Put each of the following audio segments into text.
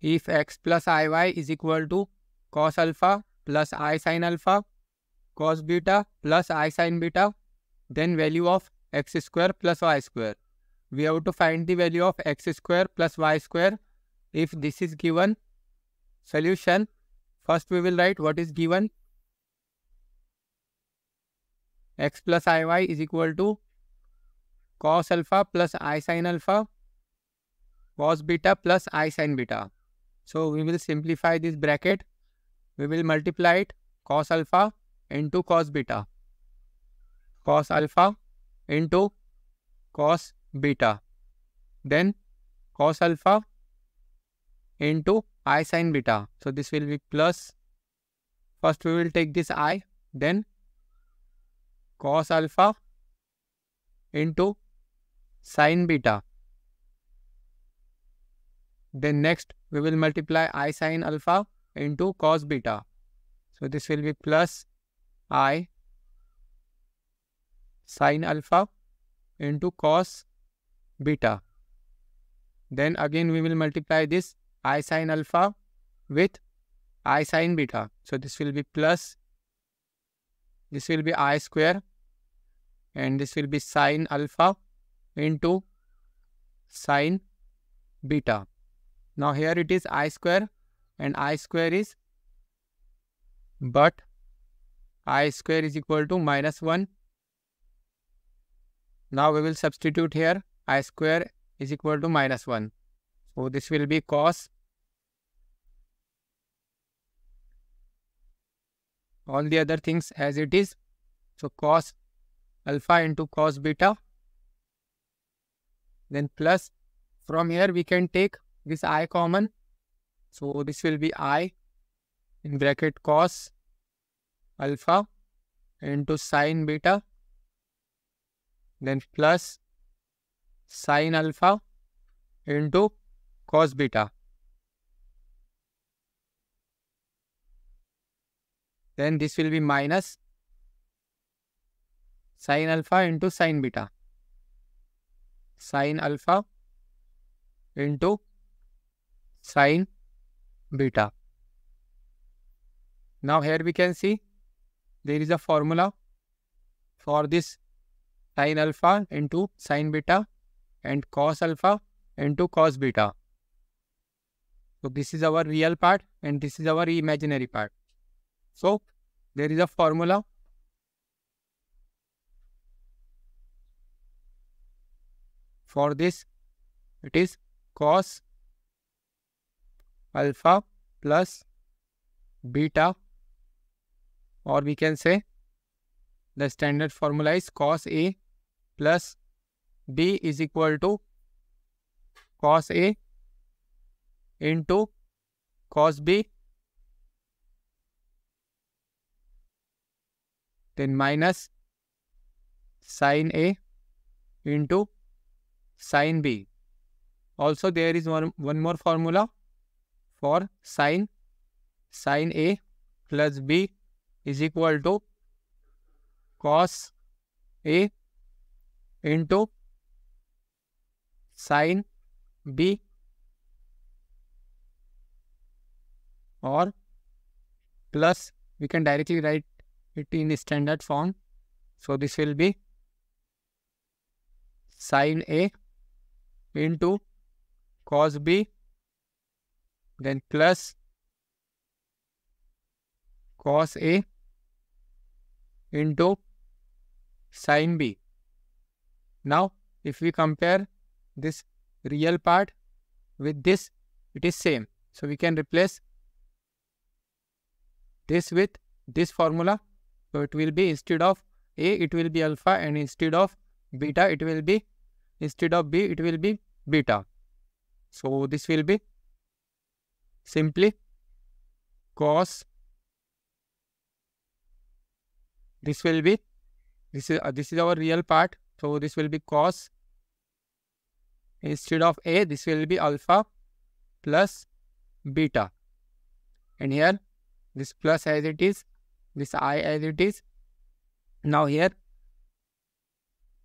if x plus iy is equal to cos alpha plus i sin alpha cos beta plus i sin beta, then value of x square plus y square. We have to find the value of x square plus y square. If this is given, solution, first we will write what is given. x plus iy is equal to cos alpha plus i sin alpha cos beta plus i sin beta. So we will simplify this bracket. We will multiply it cos alpha into cos beta. Cos alpha into cos beta. Then cos alpha into i sin beta. So this will be plus. First we will take this i. Then cos alpha into sin beta. Then next we will multiply i sine alpha into cos beta. So this will be plus i sine alpha into cos beta. Then again we will multiply this i sine alpha with i sine beta. So this will be plus, this will be i square and this will be sine alpha into sine beta. Now here it is i square and i square is but i square is equal to minus 1. Now we will substitute here i square is equal to minus 1. So this will be cos all the other things as it is. So cos alpha into cos beta. Then plus from here we can take this i common. So this will be i in bracket cos alpha into sine beta then plus sine alpha into cos beta. Then this will be minus sine alpha into sine beta. Sine alpha into sine beta. Now here we can see there is a formula for this sine alpha into sine beta and cos alpha into cos beta. So this is our real part and this is our imaginary part. So there is a formula for this. It is cos alpha plus beta or we can say the standard formula is cos A plus B is equal to cos A into cos B then minus sin A into sin B. Also there is one, one more formula for sine sine A plus B is equal to cos A into sine B or plus we can directly write it in standard form. So this will be sine A into cos B then plus cos A into sin B. Now, if we compare this real part with this, it is same. So, we can replace this with this formula. So, it will be instead of A, it will be alpha and instead of beta, it will be, instead of B, it will be beta. So, this will be simply cos. This will be this is uh, this is our real part. So this will be cos. Instead of a this will be alpha plus beta. And here this plus as it is this i as it is. Now here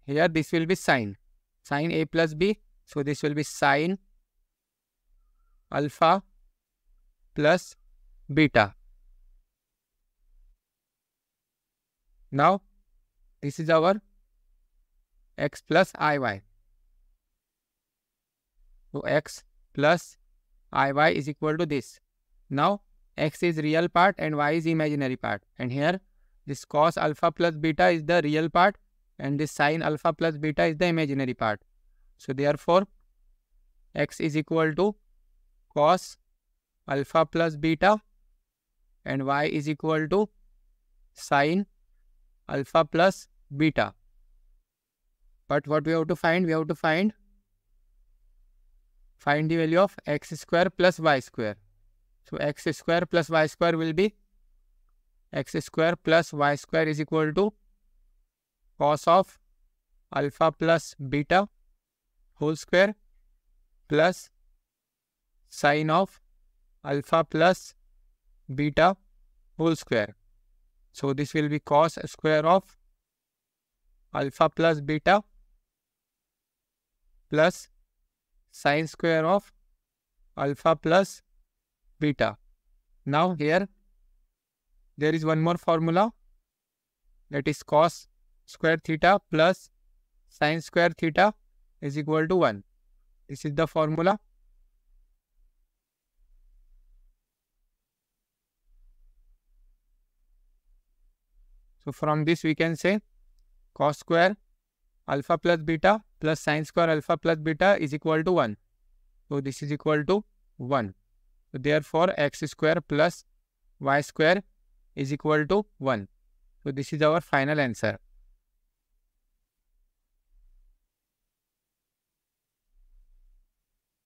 here this will be sine. Sine a plus b. So this will be sine alpha plus beta. Now, this is our x plus iy. So, x plus iy is equal to this. Now, x is real part and y is imaginary part. And here, this cos alpha plus beta is the real part and this sine alpha plus beta is the imaginary part. So, therefore, x is equal to cos alpha plus beta and y is equal to sine alpha plus beta. But what we have to find? We have to find find the value of x square plus y square. So x square plus y square will be x square plus y square is equal to cos of alpha plus beta whole square plus sine of alpha plus beta whole square. So this will be cos square of alpha plus beta plus sine square of alpha plus beta. Now here there is one more formula that is cos square theta plus sine square theta is equal to 1. This is the formula. So from this we can say cos square alpha plus beta plus sine square alpha plus beta is equal to 1. So this is equal to 1. So therefore x square plus y square is equal to 1. So this is our final answer.